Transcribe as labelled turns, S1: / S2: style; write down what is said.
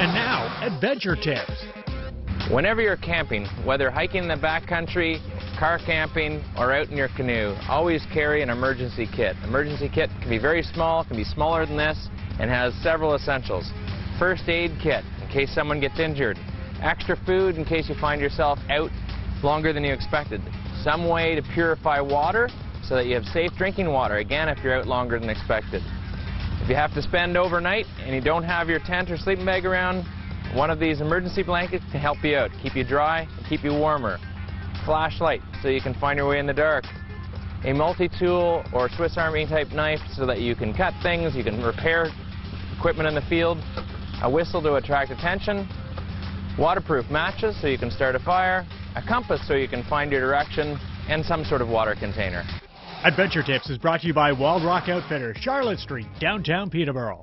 S1: And now, Adventure Tips.
S2: Whenever you're camping, whether hiking in the backcountry, car camping, or out in your canoe, always carry an emergency kit. Emergency kit can be very small, can be smaller than this, and has several essentials. First aid kit, in case someone gets injured. Extra food in case you find yourself out longer than you expected. Some way to purify water so that you have safe drinking water, again, if you're out longer than expected. If you have to spend overnight and you don't have your tent or sleeping bag around, one of these emergency blankets can help you out, keep you dry, and keep you warmer. Flashlight, so you can find your way in the dark. A multi-tool or Swiss Army type knife so that you can cut things, you can repair equipment in the field. A whistle to attract attention. Waterproof matches so you can start a fire. A compass so you can find your direction. And some sort of water container.
S1: Adventure Tips is brought to you by Wild Rock Outfitters, Charlotte Street, downtown Peterborough.